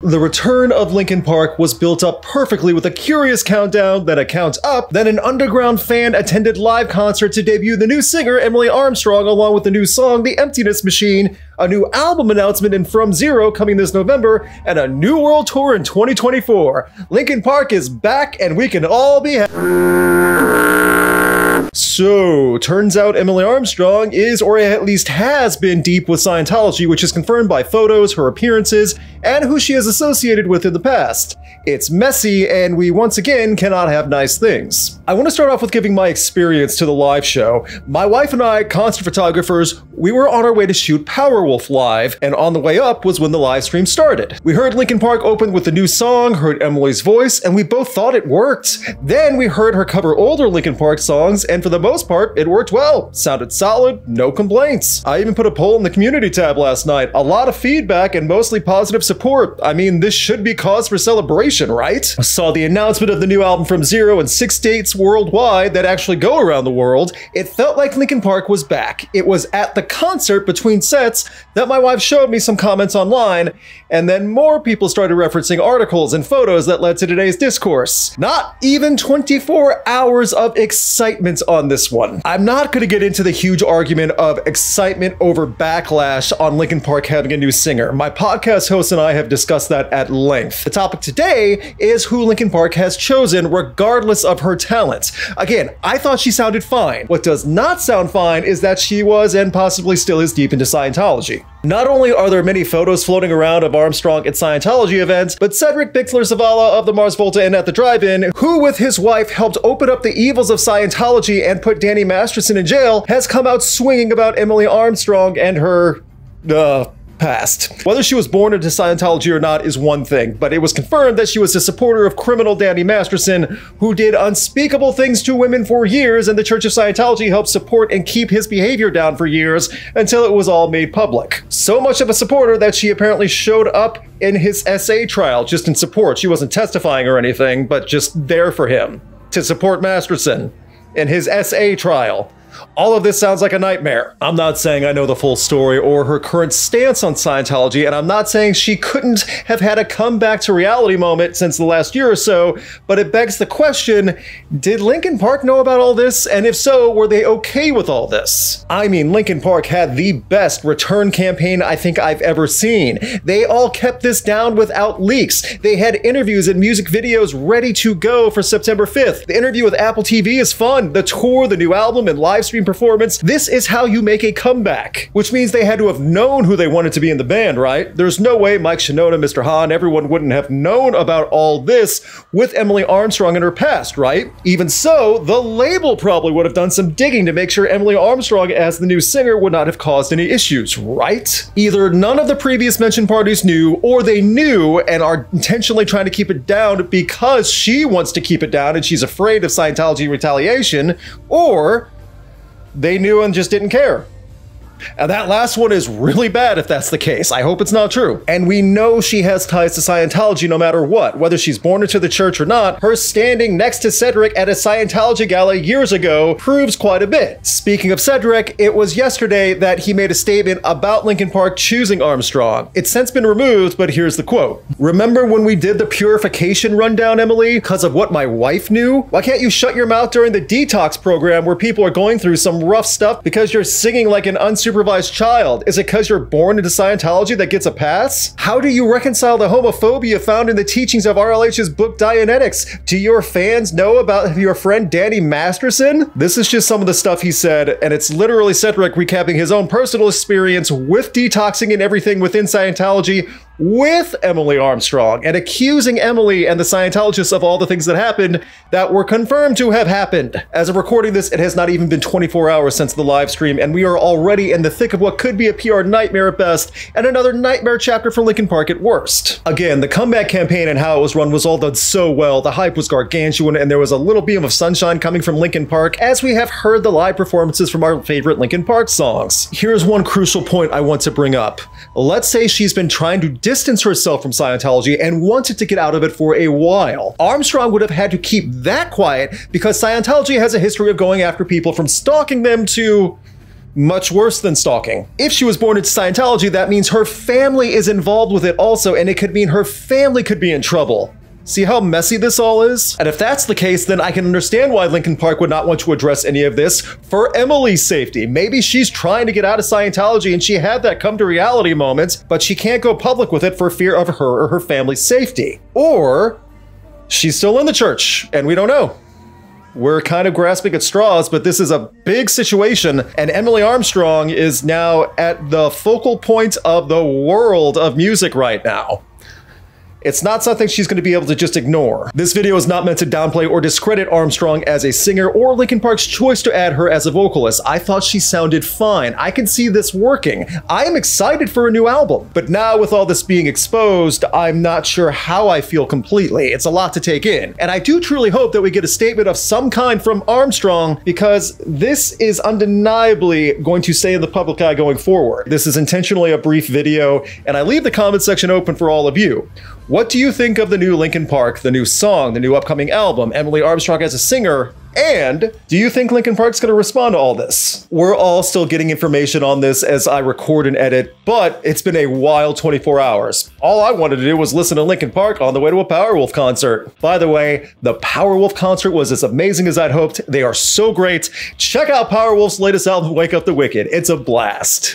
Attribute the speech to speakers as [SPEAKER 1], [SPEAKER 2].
[SPEAKER 1] The return of Linkin Park was built up perfectly with a curious countdown, then a count up, then an underground fan attended live concert to debut the new singer Emily Armstrong along with the new song The Emptiness Machine, a new album announcement in From Zero coming this November, and a new world tour in 2024. Linkin Park is back and we can all be happy. So, turns out Emily Armstrong is, or at least has been, deep with Scientology, which is confirmed by photos, her appearances, and who she has associated with in the past. It's messy, and we once again cannot have nice things. I want to start off with giving my experience to the live show. My wife and I, concert photographers, we were on our way to shoot Powerwolf live, and on the way up was when the live stream started. We heard Linkin Park open with a new song, heard Emily's voice, and we both thought it worked. Then we heard her cover older Linkin Park songs, and for the most part, it worked well. Sounded solid, no complaints. I even put a poll in the community tab last night. A lot of feedback and mostly positive support. I mean, this should be cause for celebration, right? I saw the announcement of the new album from Zero in six states worldwide that actually go around the world. It felt like Linkin Park was back. It was at the concert between sets that my wife showed me some comments online, and then more people started referencing articles and photos that led to today's discourse. Not even 24 hours of excitement on on this one. I'm not going to get into the huge argument of excitement over backlash on Linkin Park having a new singer. My podcast host and I have discussed that at length. The topic today is who Linkin Park has chosen regardless of her talent. Again, I thought she sounded fine. What does not sound fine is that she was and possibly still is deep into Scientology. Not only are there many photos floating around of Armstrong at Scientology events, but Cedric Bixler Zavala of the Mars Volta and at the Drive-In, who with his wife helped open up the evils of Scientology and put Danny Masterson in jail, has come out swinging about Emily Armstrong and her, uh, past. Whether she was born into Scientology or not is one thing, but it was confirmed that she was a supporter of criminal Danny Masterson, who did unspeakable things to women for years, and the Church of Scientology helped support and keep his behavior down for years until it was all made public. So much of a supporter that she apparently showed up in his SA trial just in support. She wasn't testifying or anything, but just there for him to support Masterson in his SA trial. All of this sounds like a nightmare. I'm not saying I know the full story or her current stance on Scientology, and I'm not saying she couldn't have had a comeback to reality moment since the last year or so, but it begs the question did Linkin Park know about all this? And if so, were they okay with all this? I mean, Linkin Park had the best return campaign I think I've ever seen. They all kept this down without leaks. They had interviews and music videos ready to go for September 5th. The interview with Apple TV is fun. The tour, the new album, and live stream performance, this is how you make a comeback. Which means they had to have known who they wanted to be in the band, right? There's no way Mike Shinoda, Mr. Hahn, everyone wouldn't have known about all this with Emily Armstrong in her past, right? Even so, the label probably would have done some digging to make sure Emily Armstrong as the new singer would not have caused any issues, right? Either none of the previous mentioned parties knew, or they knew and are intentionally trying to keep it down because she wants to keep it down and she's afraid of Scientology retaliation, or they knew and just didn't care. And that last one is really bad if that's the case. I hope it's not true. And we know she has ties to Scientology no matter what. Whether she's born into the church or not, her standing next to Cedric at a Scientology gala years ago proves quite a bit. Speaking of Cedric, it was yesterday that he made a statement about Linkin Park choosing Armstrong. It's since been removed, but here's the quote. Remember when we did the purification rundown, Emily, because of what my wife knew? Why can't you shut your mouth during the detox program where people are going through some rough stuff because you're singing like an unsupervised unsupervised child? Is it because you're born into Scientology that gets a pass? How do you reconcile the homophobia found in the teachings of LRH's book Dianetics? Do your fans know about your friend Danny Masterson? This is just some of the stuff he said, and it's literally Cedric recapping his own personal experience with detoxing and everything within Scientology with Emily Armstrong and accusing Emily and the Scientologists of all the things that happened that were confirmed to have happened. As of recording this, it has not even been 24 hours since the live stream, and we are already in the thick of what could be a PR nightmare at best and another nightmare chapter for Linkin Park at worst. Again, the comeback campaign and how it was run was all done so well. The hype was gargantuan, and there was a little beam of sunshine coming from Linkin Park as we have heard the live performances from our favorite Linkin Park songs. Here's one crucial point I want to bring up. Let's say she's been trying to distance herself from Scientology and wanted to get out of it for a while. Armstrong would have had to keep that quiet because Scientology has a history of going after people from stalking them to much worse than stalking. If she was born into Scientology, that means her family is involved with it also, and it could mean her family could be in trouble. See how messy this all is? And if that's the case, then I can understand why Linkin Park would not want to address any of this for Emily's safety. Maybe she's trying to get out of Scientology and she had that come to reality moment, but she can't go public with it for fear of her or her family's safety. Or she's still in the church and we don't know. We're kind of grasping at straws, but this is a big situation, and Emily Armstrong is now at the focal point of the world of music right now. It's not something she's going to be able to just ignore. This video is not meant to downplay or discredit Armstrong as a singer or Linkin Park's choice to add her as a vocalist. I thought she sounded fine. I can see this working. I am excited for a new album. But now with all this being exposed, I'm not sure how I feel completely. It's a lot to take in. And I do truly hope that we get a statement of some kind from Armstrong because this is undeniably going to stay in the public eye going forward. This is intentionally a brief video, and I leave the comment section open for all of you. What do you think of the new Linkin Park, the new song, the new upcoming album, Emily Armstrong as a singer? And do you think Linkin Park's going to respond to all this? We're all still getting information on this as I record and edit, but it's been a wild 24 hours. All I wanted to do was listen to Linkin Park on the way to a Powerwolf concert. By the way, the Powerwolf concert was as amazing as I'd hoped. They are so great. Check out Powerwolf's latest album, Wake Up the Wicked. It's a blast.